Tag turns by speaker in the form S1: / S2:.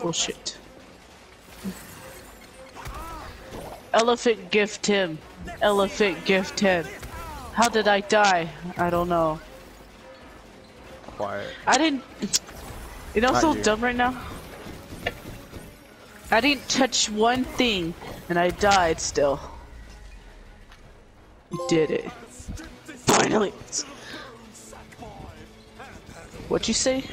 S1: Bullshit. Oh, Elephant gift him. Elephant gift him. How did I die? I don't know.
S2: Quiet.
S1: I didn't. You know, I'm so
S2: you.
S1: dumb right now. I didn't touch one thing, and I died still. You did it. Finally. What'd you say?